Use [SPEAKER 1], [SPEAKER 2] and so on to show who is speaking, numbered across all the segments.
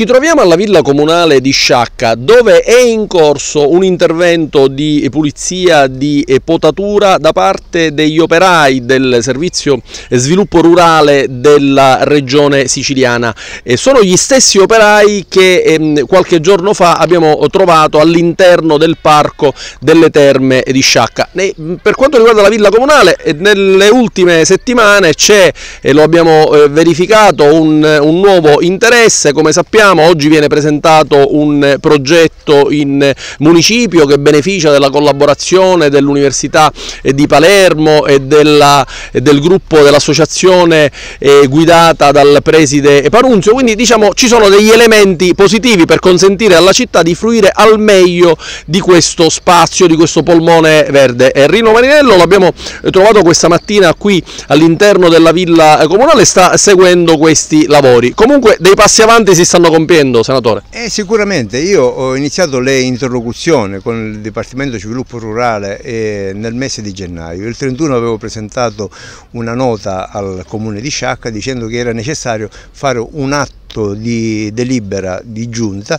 [SPEAKER 1] Ci troviamo alla villa comunale di Sciacca dove è in corso un intervento di pulizia di potatura da parte degli operai del servizio sviluppo rurale della regione siciliana. Sono gli stessi operai che ehm, qualche giorno fa abbiamo trovato all'interno del parco delle terme di Sciacca. Per quanto riguarda la villa comunale nelle ultime settimane c'è, lo abbiamo eh, verificato, un, un nuovo interesse, come sappiamo sappiamo oggi viene presentato un progetto in municipio che beneficia della collaborazione dell'Università di Palermo e, della, e del gruppo dell'associazione eh, guidata dal preside Parunzio, quindi diciamo ci sono degli elementi positivi per consentire alla città di fruire al meglio di questo spazio, di questo polmone verde. E Rino Marinello l'abbiamo trovato questa mattina qui all'interno della villa comunale, sta seguendo questi lavori. Comunque dei passi avanti si stanno compiendo, senatore?
[SPEAKER 2] Eh, sicuramente, io ho iniziato le interlocuzioni con il Dipartimento di Sviluppo Rurale eh, nel mese di gennaio. Il 31 avevo presentato una nota al Comune di Sciacca dicendo che era necessario fare un atto di delibera di giunta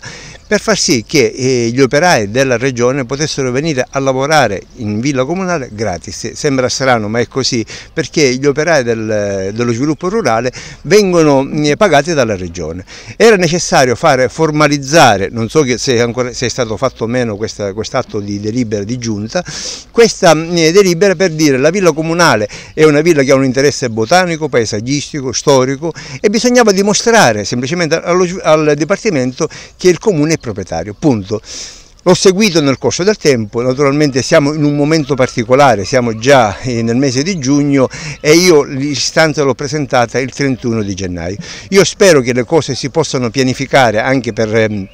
[SPEAKER 2] per far sì che eh, gli operai della regione potessero venire a lavorare in villa comunale gratis. Sembra strano ma è così perché gli operai del, dello sviluppo rurale vengono eh, pagati dalla regione. Era necessario fare formalizzare, non so se, ancora, se è stato fatto o meno quest'atto quest di delibera di giunta, questa eh, delibera per dire che la villa comunale è una villa che ha un interesse botanico, paesaggistico, storico e bisognava dimostrare semplicemente allo, al Dipartimento che il comune è proprietario, punto. L'ho seguito nel corso del tempo, naturalmente siamo in un momento particolare, siamo già nel mese di giugno e io l'istanza l'ho presentata il 31 di gennaio. Io spero che le cose si possano pianificare anche per ehm,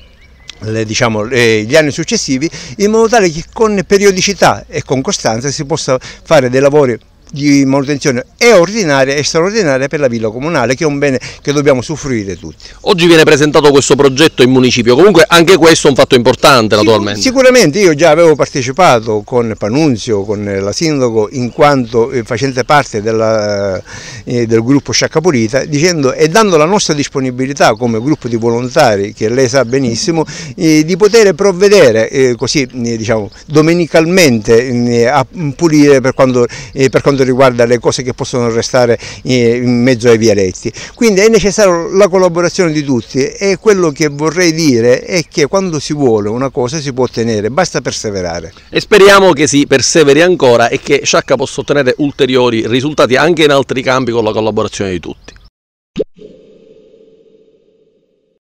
[SPEAKER 2] le, diciamo, le, gli anni successivi in modo tale che con periodicità e con costanza si possa fare dei lavori di manutenzione è ordinaria e straordinaria per la villa comunale che è un bene che dobbiamo soffrire tutti.
[SPEAKER 1] Oggi viene presentato questo progetto in municipio, comunque anche questo è un fatto importante naturalmente.
[SPEAKER 2] Sicuramente io già avevo partecipato con Panunzio, con la Sindaco in quanto eh, facente parte della, eh, del gruppo Sciaccapolita dicendo e dando la nostra disponibilità come gruppo di volontari che lei sa benissimo eh, di poter provvedere eh, così eh, diciamo domenicalmente eh, a pulire per quanto, per quanto quanto riguarda le cose che possono restare in mezzo ai vialetti. Quindi è necessaria la collaborazione di tutti e quello che vorrei dire è che quando si vuole una cosa si può ottenere, basta perseverare.
[SPEAKER 1] E speriamo che si perseveri ancora e che Sciacca possa ottenere ulteriori risultati anche in altri campi con la collaborazione di tutti.